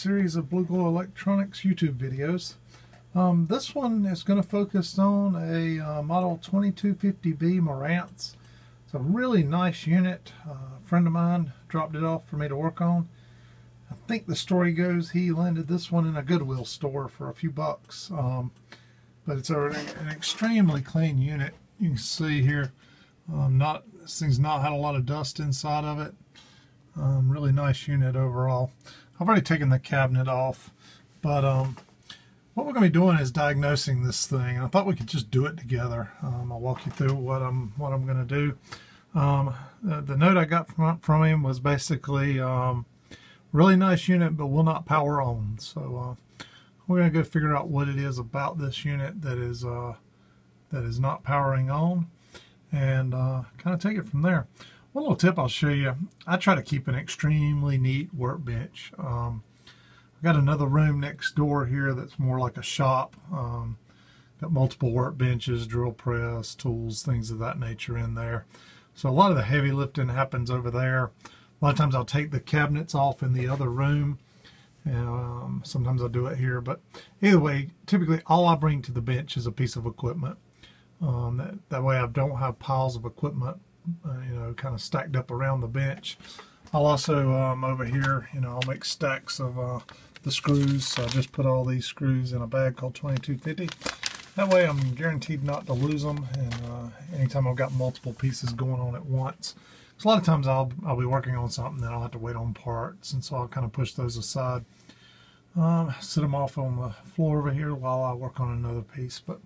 series of Blueglow Electronics YouTube videos. Um, this one is going to focus on a uh, Model 2250B Marantz. It's a really nice unit. Uh, a friend of mine dropped it off for me to work on. I think the story goes he landed this one in a Goodwill store for a few bucks. Um, but it's a, an extremely clean unit. You can see here, um, not this thing's not had a lot of dust inside of it. Um, really nice unit overall. I've already taken the cabinet off, but um, what we're going to be doing is diagnosing this thing. I thought we could just do it together. Um, I'll walk you through what I'm what I'm going to do. Um, the, the, note I got from from him was basically um, really nice unit, but will not power on. So uh, we're going to go figure out what it is about this unit that is uh, that is not powering on and uh, kind of take it from there. One little tip I'll show you, I try to keep an extremely neat workbench. Um, I've got another room next door here that's more like a shop. Um, got multiple workbenches, drill press, tools, things of that nature in there. So a lot of the heavy lifting happens over there. A lot of times I'll take the cabinets off in the other room. Um, sometimes I'll do it here, but either way, typically all I bring to the bench is a piece of equipment. Um, that, that way I don't have piles of equipment, you know, kind of stacked up around the bench. I'll also, um, over here, you know, I'll make stacks of uh, the screws. So I just put all these screws in a bag called 2250. That way I'm guaranteed not to lose them. And uh, anytime I've got multiple pieces going on at once. A lot of times I'll, I'll be working on something that I'll have to wait on parts. And so I'll kind of push those aside. Um, sit them off on the floor over here while I work on another piece. But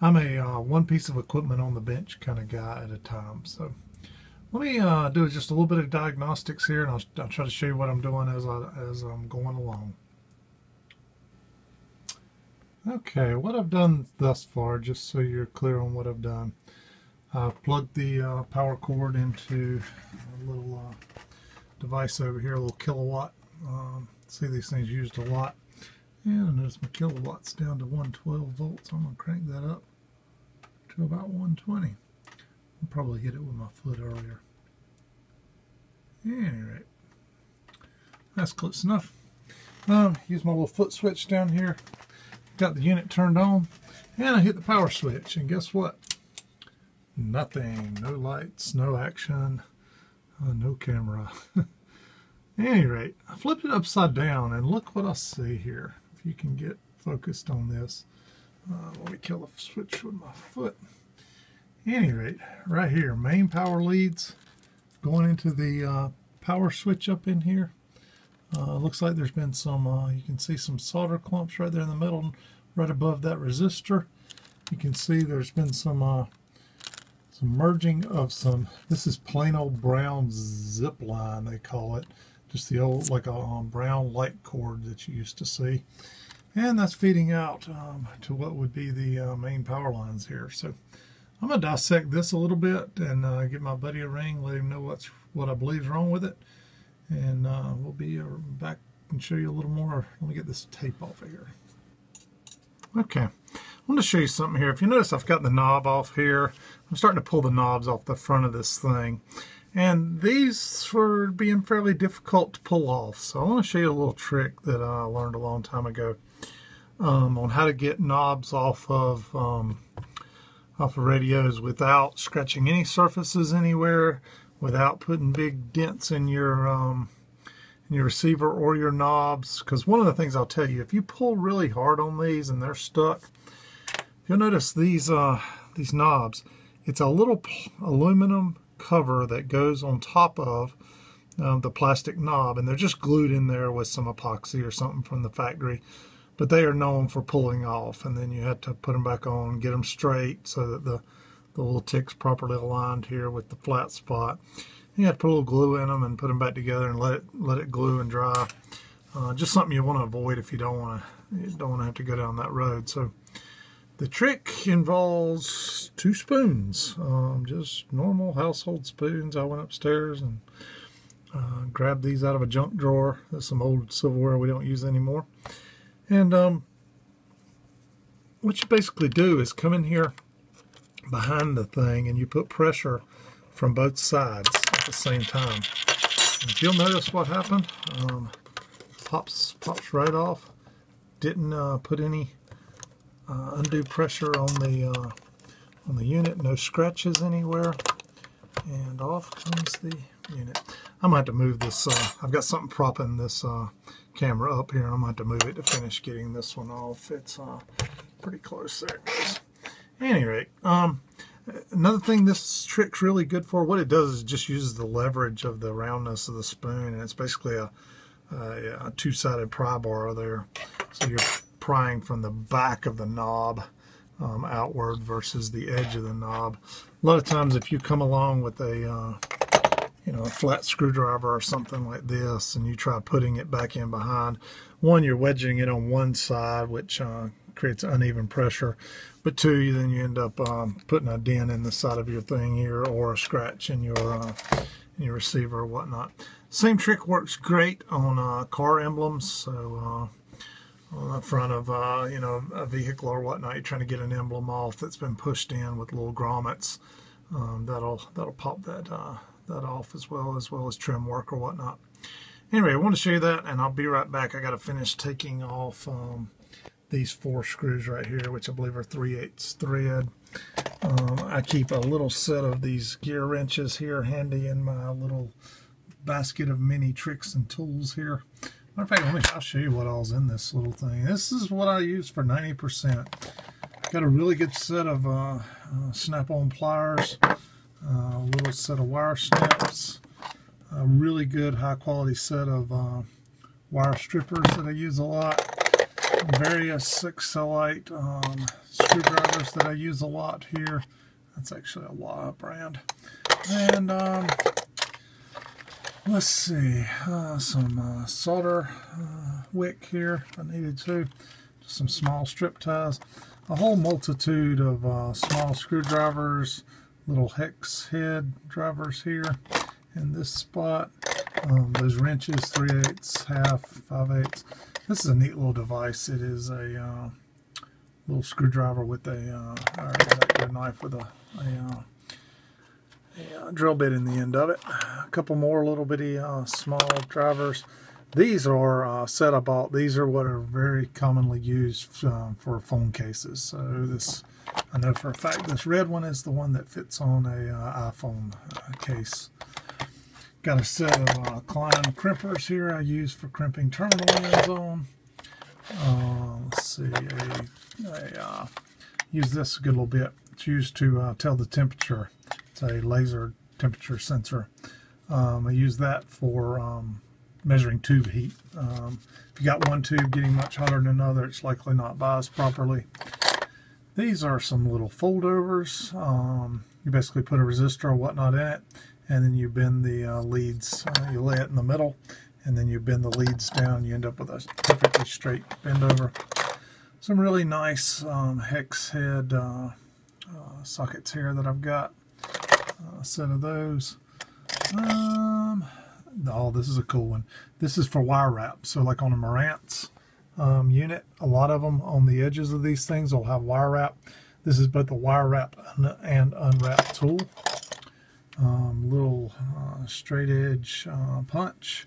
I'm a uh, one piece of equipment on the bench kind of guy at a time. So let me uh, do just a little bit of diagnostics here, and I'll, I'll, try to show you what I'm doing as, I, as I'm going along. Okay, what I've done thus far, just so you're clear on what I've done, I've plugged the uh, power cord into a little uh, device over here, a little Kill A Watt. Um, see, these things used a lot. And I notice my Kill A Watts down to 112 volts. I'm going to crank that up to about 120. I'll probably hit it with my foot earlier. Alright. That's close enough. Um, use my little foot switch down here. Got the unit turned on. And I hit the power switch. And guess what? Nothing. No lights. No action. Uh, no camera. Any rate, I flipped it upside down and look what I see here. If you can get focused on this. Uh, let me kill the switch with my foot any rate, right here, main power leads going into the uh, power switch up in here. Uh, looks like there's been some, uh, you can see some solder clumps right there in the middle, right above that resistor. You can see there's been some uh, some merging of some, this is plain old brown zip line, they call it. Just the old, like a um, brown light cord that you used to see. And that's feeding out um, to what would be the uh, main power lines here. So I'm going to dissect this a little bit and uh, give my buddy a ring, let him know what's what I believe is wrong with it. And uh, we'll be uh, back and show you a little more. Let me get this tape off of here. Okay, I want to show you something here. If you notice I've got the knob off here. I'm starting to pull the knobs off the front of this thing. And these were being fairly difficult to pull off. So I want to show you a little trick that I learned a long time ago um, on how to get knobs off of um, off of radios without scratching any surfaces anywhere, without putting big dents in your um, in your receiver or your knobs. Because one of the things I'll tell you, if you pull really hard on these and they're stuck, you'll notice these uh, these knobs. It's a little aluminum cover that goes on top of uh, the plastic knob, and they're just glued in there with some epoxy or something from the factory but they are known for pulling off and then you have to put them back on get them straight so that the the little tick's properly aligned here with the flat spot. You have to put a little glue in them and put them back together and let it let it glue and dry. Uh, just something you want to avoid if you don't want to you don't want to have to go down that road. So the trick involves two spoons um, just normal household spoons. I went upstairs and uh, grabbed these out of a junk drawer. That's some old silverware we don't use anymore and um, what you basically do is come in here behind the thing and you put pressure from both sides at the same time. If you'll notice what happened, um, pops pops right off. Didn't uh, put any uh, undue pressure on the uh, on the unit. No scratches anywhere, and off comes the unit. I'm going to have to move this. Uh, I've got something propping this uh, camera up here, and I'm going to have to move it to finish getting this one off. It's uh, pretty close there. Anyway, um, another thing this trick's really good for, what it does is just uses the leverage of the roundness of the spoon, and it's basically a, a, a two-sided pry bar there. So you're prying from the back of the knob um, outward versus the edge of the knob. A lot of times if you come along with a uh, you know, a flat screwdriver or something like this, and you try putting it back in behind, one, you're wedging it on one side, which uh, creates uneven pressure, but two, you then you end up um, putting a dent in the side of your thing here or a scratch in your, uh, in your receiver or whatnot. Same trick works great on uh, car emblems, so uh, on the front of uh, you know a vehicle or whatnot, you're trying to get an emblem off that's been pushed in with little grommets. Um, that'll that'll pop that uh, that off as well, as well as trim work or whatnot. Anyway, I want to show you that, and I'll be right back. I got to finish taking off um, these four screws right here, which I believe are 3 8 thread. Um, I keep a little set of these gear wrenches here handy in my little basket of mini tricks and tools here. Matter of fact, let me, I'll show you what all's in this little thing. This is what I use for 90%. Got a really good set of uh, uh, snap-on pliers a little set of wire snips, a really good high quality set of uh, wire strippers that I use a lot, various Xcelite um, screwdrivers that I use a lot here. That's actually a Wiha brand. And um, let's see, uh, some uh, solder uh, wick here if I needed to, just some small strip ties, a whole multitude of uh, small screwdrivers, little hex head drivers here in this spot. Um, those wrenches, 3 eighths, half, 5 eighths. This is a neat little device. It is a uh, little screwdriver with a, uh, a knife with a, a, uh, a, uh, drill bit in the end of it. A couple more little bitty uh, small drivers. These are uh, set up these are what are very commonly used um, for phone cases. So this I know for a fact this red one is the one that fits on a uh, iPhone uh, case. Got a set of uh, Klein crimpers here I use for crimping terminal ends on. Uh, let's see, a, a uh, use this a good little bit. It's used to tell the temperature. It's a laser temperature sensor. Um, I use that for um, measuring tube heat. Um, if you got one tube getting much hotter than another, it's likely not biased properly. These are some little foldovers. Um, you basically put a resistor or whatnot in it, and then you bend the uh, leads. Uh, you lay it in the middle, and then you bend the leads down. You end up with a perfectly straight bend over. Some really nice um, hex head uh, uh sockets here that I've got. Uh, a set of those. Um, oh, this is a cool one. This is for wire wrap. So like on a Marantz, um, unit. A lot of them on the edges of these things will have wire wrap. This is both the wire wrap and unwrap tool. Um, little uh, straight edge uh, punch,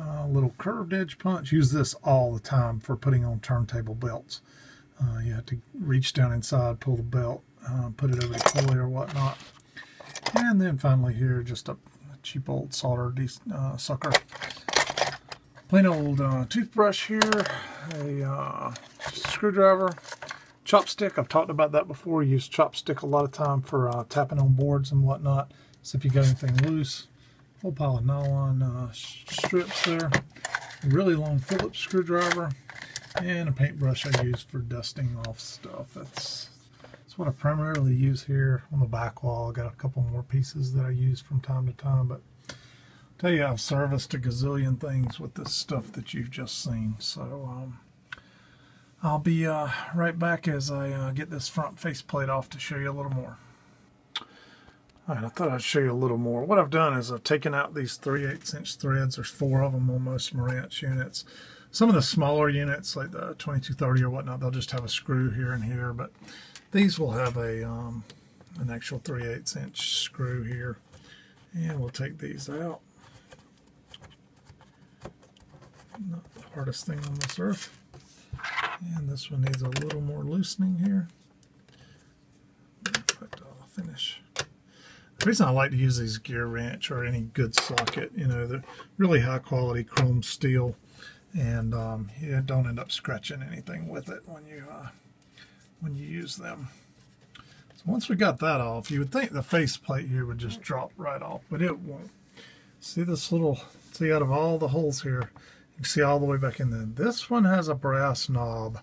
uh, little curved edge punch. Use this all the time for putting on turntable belts. Uh, you have to reach down inside, pull the belt, uh, put it over the pulley or whatnot. And then finally here, just a cheap old solder uh, sucker plain old uh, toothbrush here, a uh, screwdriver, chopstick. I've talked about that before. Use chopstick a lot of time for uh, tapping on boards and whatnot. So if you got anything loose, whole pile of nylon uh, strips there, a really long Phillips screwdriver, and a paintbrush I use for dusting off stuff. That's that's what I primarily use here on the back wall. I got a couple more pieces that I use from time to time, but i tell you I've serviced a gazillion things with this stuff that you've just seen so um, I'll be uh, right back as I uh, get this front faceplate off to show you a little more Alright, I thought I'd show you a little more. What I've done is I've taken out these 3 8 inch threads. There's four of them on most Marantz units. Some of the smaller units, like the 2230 or whatnot, they'll just have a screw here and here, but these will have a um, an actual 3 8 inch screw here. And we'll take these out. not the hardest thing on this earth. And this one needs a little more loosening here. But I'll finish. The reason I like to use these gear wrench or any good socket, you know, they're really high quality chrome steel and um, you don't end up scratching anything with it when you uh, when you use them. So once we got that off, you would think the faceplate here would just drop right off, but it won't. See this little, see out of all the holes here, you can see all the way back in there. This one has a brass knob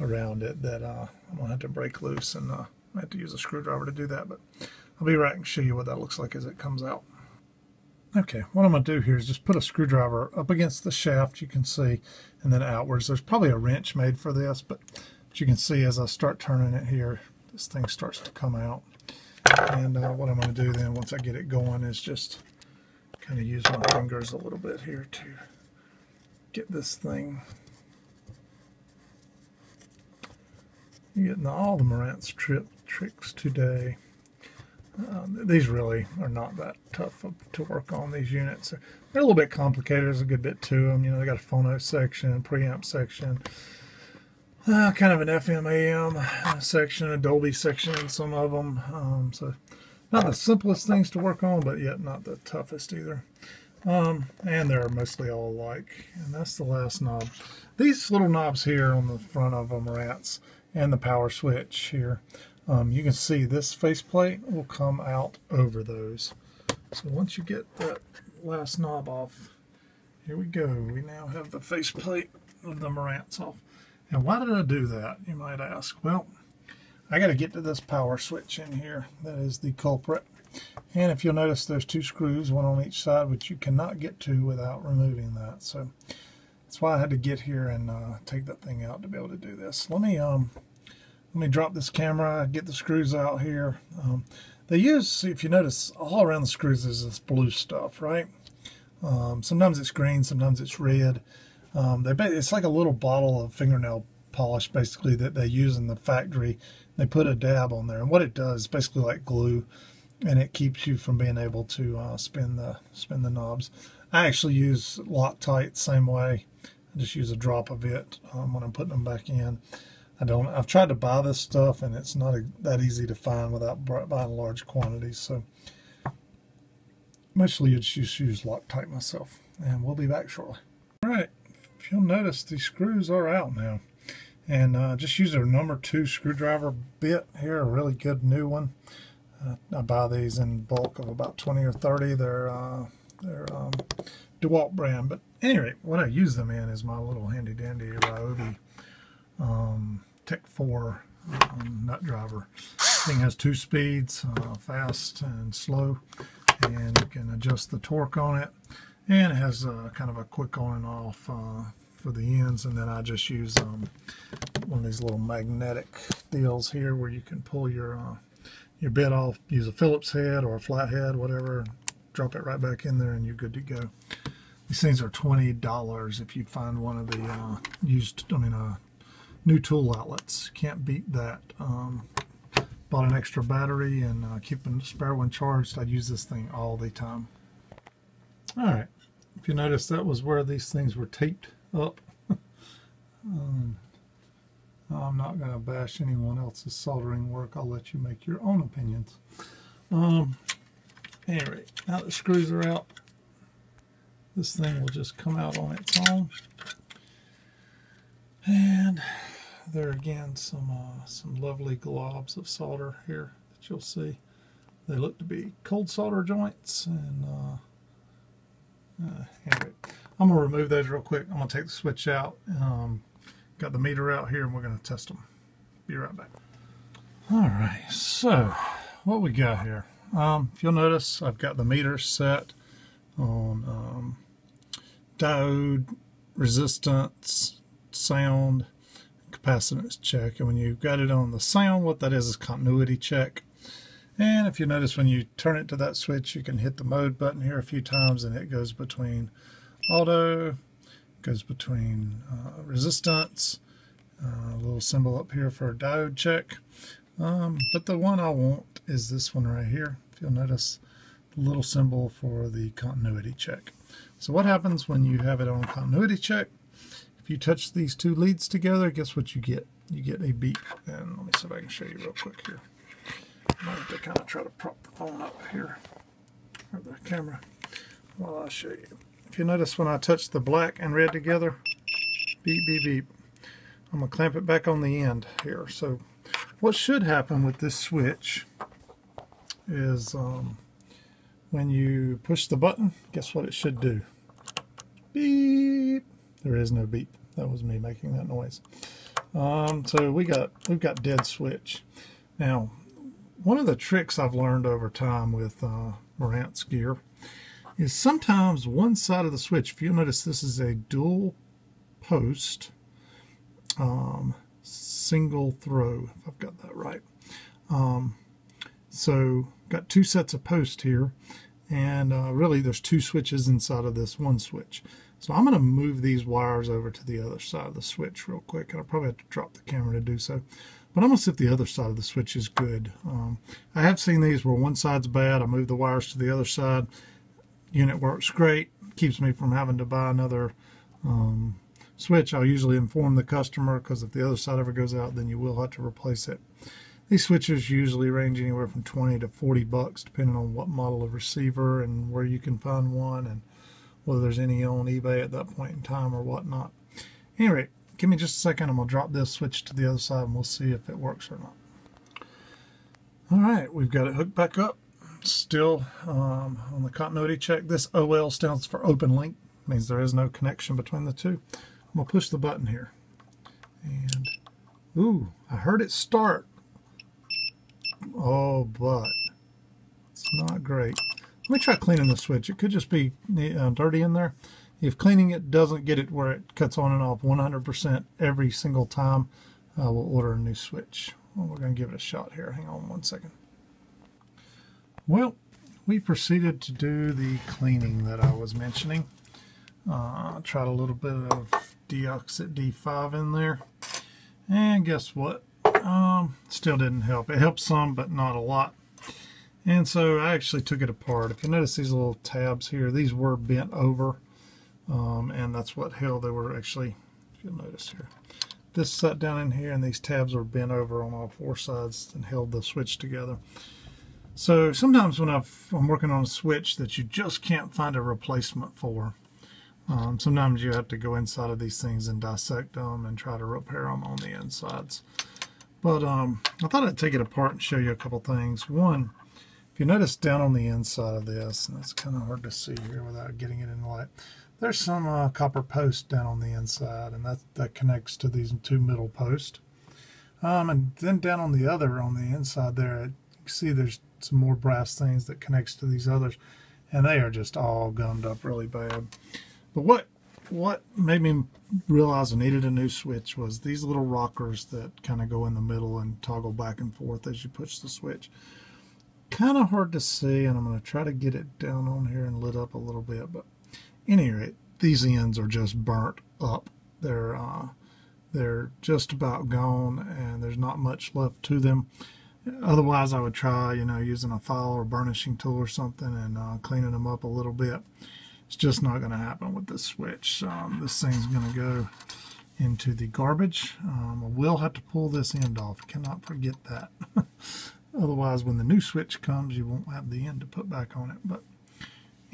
around it that uh, I'm going to have to break loose and uh, I have to use a screwdriver to do that, but I'll be right and show you what that looks like as it comes out. Okay, what I'm going to do here is just put a screwdriver up against the shaft, you can see, and then outwards. There's probably a wrench made for this, but, but you can see as I start turning it here, this thing starts to come out. And uh, what I'm going to do then, once I get it going, is just kind of use my fingers a little bit here to get this thing. You're getting all the Marantz trip tricks today. Um, these really are not that tough to work on, these units. They're a little bit complicated. There's a good bit to them. You know, they got a phono section, preamp section, uh, kind of an FM AM uh, section, a Dolby section in some of them. Um, so not the simplest things to work on, but yet not the toughest either. Um, and they're mostly all alike. And that's the last knob. These little knobs here on the front of them are and the power switch here um, you can see this faceplate will come out over those. So once you get that last knob off, here we go. We now have the faceplate of the Marantz off. And why did I do that, you might ask? Well, I got to get to this power switch in here. That is the culprit. And if you'll notice, there's two screws, one on each side, which you cannot get to without removing that. So that's why I had to get here and uh, take that thing out to be able to do this. Let me um, let me drop this camera, get the screws out here. Um, they use, if you notice, all around the screws is this blue stuff, right? Um, sometimes it's green, sometimes it's red. Um, they it's like a little bottle of fingernail polish, basically, that they use in the factory. They put a dab on there, and what it does is basically like glue, and it keeps you from being able to uh, spin the spin the knobs. I actually use Loctite same way. I just use a drop of it um, when I'm putting them back in. I don't. I've tried to buy this stuff, and it's not a, that easy to find without buying large quantities. So mostly you just use Loctite myself, and we'll be back shortly. All right. You'll notice, the screws are out now, and uh, just use a number two screwdriver bit here, a really good new one. Uh, I buy these in bulk of about 20 or 30. They're uh, they're um, DeWalt brand, but anyway, what I use them in is my little handy dandy Ryobi um, Tek4 um, nut driver. thing has two speeds, uh, fast and slow, and you can adjust the torque on it. And it has uh, kind of a quick on and off uh, for the ends, and then I just use um, one of these little magnetic deals here where you can pull your uh, your bit off, use a Phillips head or a flathead, whatever, drop it right back in there, and you're good to go. These things are $20 if you find one of the uh, used, I mean, uh, new tool outlets. Can't beat that. Um, bought an extra battery and uh, keeping the spare one charged. I'd use this thing all the time. Alright, if you notice that was where these things were taped up. um, I'm not going to bash anyone else's soldering work. I'll let you make your own opinions. Um, anyway, now the screws are out, this thing will just come out on its own. And there again some uh, some lovely globs of solder here that you'll see. They look to be cold solder joints and uh, uh, anyway, I'm going to remove those real quick. I'm going to take the switch out. Um, got the meter out here and we're going to test them. Be right back. Alright, so what we got here. Um, if you'll notice, I've got the meter set on um, diode, resistance, sound, capacitance check. And when you've got it on the sound, what that is is continuity check. And if you notice when you turn it to that switch, you can hit the mode button here a few times and it goes between auto, goes between uh, resistance, uh, little symbol up here for a diode check. Um, but the one I want is this one right here. If you'll notice the little symbol for the continuity check. So what happens when you have it on continuity check? If you touch these two leads together, guess what you get? You get a beep. And let me see if I can show you real quick here. I have to kind of try to prop the phone up here, or the camera, while I show you. If you notice when I touch the black and red together, beep, beep, beep. I'm going to clamp it back on the end here. So what should happen with this switch is um, when you push the button, guess what it should do? Beep. There is no beep. That was me making that noise. Um, so we got we've got dead switch. Now, one of the tricks I've learned over time with uh, Marantz gear is sometimes one side of the switch. If you'll notice, this is a dual post um, single throw. If I've got that right. Um, so got two sets of posts here, and uh, really there's two switches inside of this one switch. So I'm going to move these wires over to the other side of the switch real quick. And I'll probably have to drop the camera to do so. But see if the other side of the switch is good. Um, I have seen these where one side's bad. I move the wires to the other side. Unit works great. Keeps me from having to buy another um, switch. I'll usually inform the customer because if the other side ever goes out, then you will have to replace it. These switches usually range anywhere from 20 to 40 bucks depending on what model of receiver and where you can find one and whether there's any on eBay at that point in time or whatnot. Anyway, give me just a second. I'm to drop this switch to the other side and we'll see if it works or not. Alright, we've got it hooked back up. Still um, on the continuity check. This OL stands for open link. Means there is no connection between the two. I'm to push the button here. And, ooh, I heard it start. Oh, but it's not great. Let me try cleaning the switch. It could just be uh, dirty in there. If cleaning it doesn't get it where it cuts on and off 100% every single time, uh, we'll order a new switch. Well, we're going to give it a shot here. Hang on one second. Well, we proceeded to do the cleaning that I was mentioning. Uh, tried a little bit of Deoxit D5 in there. And guess what? Um, still didn't help. It helped some, but not a lot. And so I actually took it apart. If you notice these little tabs here, these were bent over. Um, and that's what held. They were actually, if you'll notice here, this sat down in here and these tabs were bent over on all four sides and held the switch together. So sometimes when i am working on a switch that you just can't find a replacement for, um, sometimes you have to go inside of these things and dissect them and try to repair them on the insides. But um, I thought I'd take it apart and show you a couple things. One, if you notice down on the inside of this, and it's kind of hard to see here without getting it in the light, there's some uh, copper post down on the inside, and that, that connects to these two middle posts. Um, and then down on the other, on the inside there, you see there's some more brass things that connects to these others, and they are just all gummed up really bad. But what what made me realize I needed a new switch was these little rockers that kind of go in the middle and toggle back and forth as you push the switch kind of hard to see and I'm going to try to get it down on here and lit up a little bit but any rate these ends are just burnt up. They're uh, they're just about gone and there's not much left to them. Otherwise I would try you know using a file or burnishing tool or something and uh, cleaning them up a little bit. It's just not going to happen with this switch. Um, this thing's going to go into the garbage. Um, I will have to pull this end off. Cannot forget that. Otherwise, when the new switch comes, you won't have the end to put back on it. But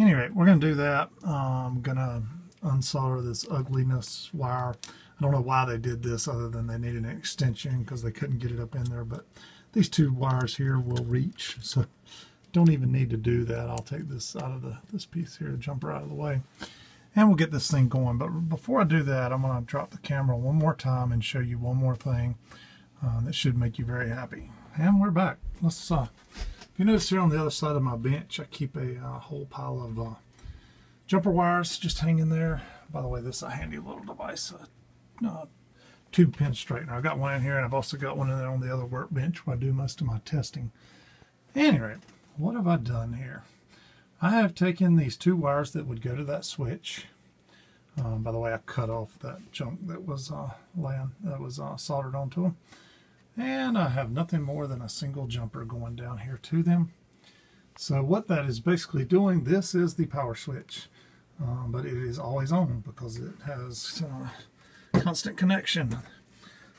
anyway, we're going to do that. I'm going to unsolder this ugliness wire. I don't know why they did this other than they needed an extension because they couldn't get it up in there. But these two wires here will reach. So don't even need to do that. I'll take this out of the this piece here, jumper out of the way. And we'll get this thing going. But before I do that, I'm going to drop the camera one more time and show you one more thing uh, that should make you very happy. And we're back. Let's, uh, you notice here on the other side of my bench, I keep a uh, whole pile of uh, jumper wires just hanging there. By the way, this is a handy little device, a uh, tube pin straightener. I've got one in here, and I've also got one in there on the other workbench where I do most of my testing. Anyway, what have I done here? I have taken these two wires that would go to that switch. Um, by the way, I cut off that junk that was uh, laying, that was uh, soldered onto them. And I have nothing more than a single jumper going down here to them. So what that is basically doing, this is the power switch. um, but it is always on because it has uh, constant connection.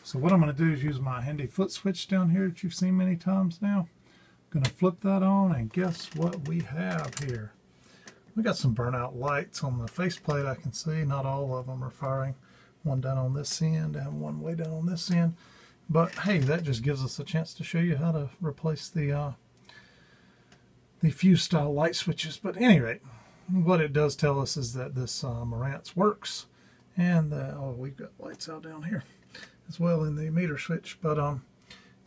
So what I'm going to do is use my handy foot switch down here that you've seen many times now. I'm going to flip that on and guess what we have here. We got some burnout lights on the faceplate I can see. Not all of them are firing. One down on this end and one way down on this end. But hey, that just gives us a chance to show you how to replace the uh, the fuse style light switches. But at any rate, what it does tell us is that this uh, Marantz works. And uh, oh, we've got lights out down here as well in the meter switch. But um,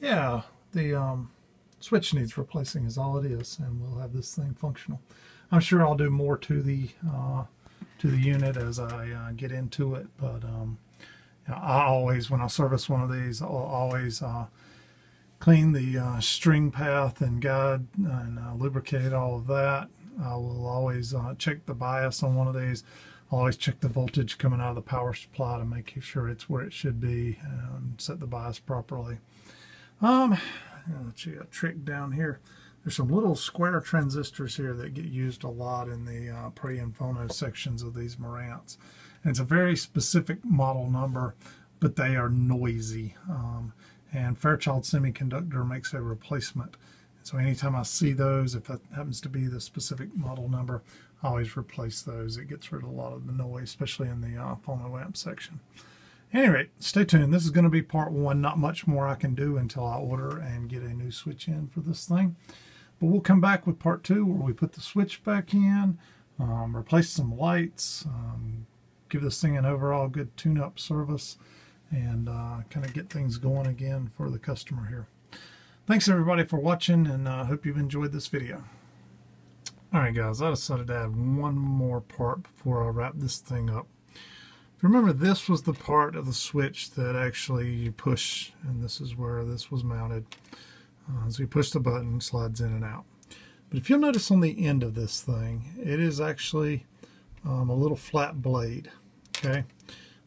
yeah, the um, switch needs replacing is all it is, and we'll have this thing functional. I'm sure I'll do more to the uh, to the unit as I uh, get into it, but um, you know, I always, when I service one of these, I'll always uh, clean the uh, string path and guide and uh, lubricate all of that. I will always uh, check the bias on one of these. I'll always check the voltage coming out of the power supply to make sure it's where it should be and set the bias properly. Um, let's see a trick down here. There's some little square transistors here that get used a lot in the uh, pre and phono sections of these Marantz. It's a very specific model number, but they are noisy. Um, and Fairchild Semiconductor makes a replacement. So anytime I see those, if that happens to be the specific model number, I always replace those. It gets rid of a lot of the noise, especially in the uh, phono amp section. Anyway, stay tuned. This is going to be part one. Not much more I can do until I order and get a new switch in for this thing. But we'll come back with part two where we put the switch back in, um, replace some lights, um, give this thing an overall good tune-up service, and uh, kind of get things going again for the customer here. Thanks everybody for watching, and I uh, hope you've enjoyed this video. Alright guys, I decided to add one more part before I wrap this thing up. If you remember, this was the part of the switch that actually you push, and this is where this was mounted. Uh, so you push the button, slides in and out. But if you'll notice on the end of this thing, it is actually um, a little flat blade, okay,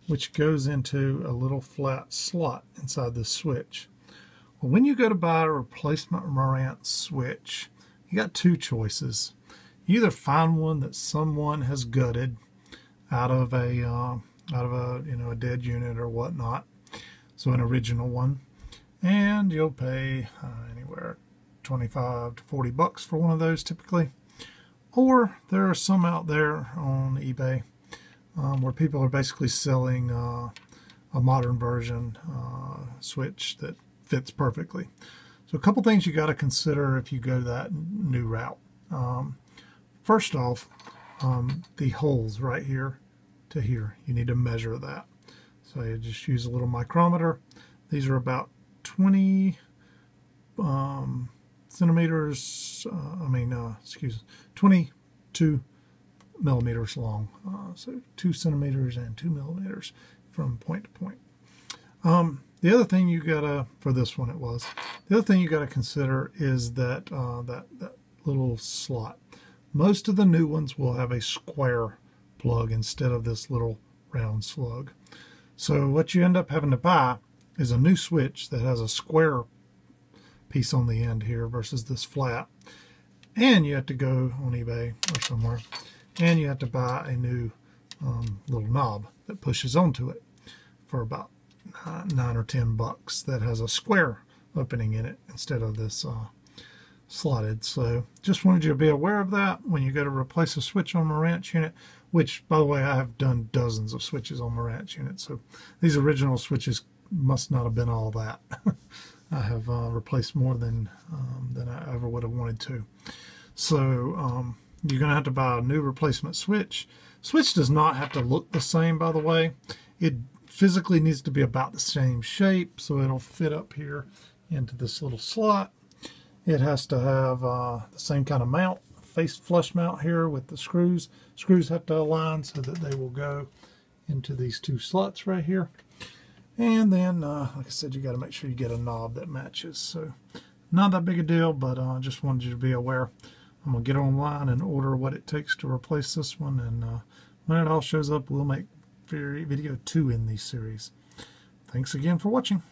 which goes into a little flat slot inside the switch. Well, when you go to buy a replacement Marantz switch, you got two choices. You either find one that someone has gutted out of a uh, out of a you know a dead unit or whatnot, so an original one, and you'll pay uh, anywhere 25 to 40 bucks for one of those typically or there are some out there on eBay um, where people are basically selling uh, a modern version uh, switch that fits perfectly. So a couple things you got to consider if you go that new route. Um, first off um, the holes right here to here. You need to measure that. So you just use a little micrometer. These are about 20 um, centimeters, uh, I mean, uh, excuse 22 millimeters long. Uh, so 2 centimeters and 2 millimeters from point to point. Um, the other thing you gotta, for this one it was, the other thing you gotta consider is that, uh, that, that little slot. Most of the new ones will have a square plug instead of this little round slug. So what you end up having to buy is a new switch that has a square piece on the end here versus this flat. And you have to go on eBay or somewhere and you have to buy a new um, little knob that pushes onto it for about nine or ten bucks that has a square opening in it instead of this uh, slotted. So just wanted you to be aware of that when you go to replace a switch on a Marantz unit, which by the way I have done dozens of switches on Marantz units. So these original switches must not have been all that. I have uh, replaced more than um, than I ever would have wanted to. So um, you're going to have to buy a new replacement switch. Switch does not have to look the same, by the way. It physically needs to be about the same shape, so it'll fit up here into this little slot. It has to have uh, the same kind of mount, face flush mount here with the screws. Screws have to align so that they will go into these two slots right here. And then, uh, like I said, you got to make sure you get a knob that matches. So not that big a deal, but I uh, just wanted you to be aware. I'm going to get online and order what it takes to replace this one. And uh, when it all shows up, we'll make video 2 in the series. Thanks again for watching.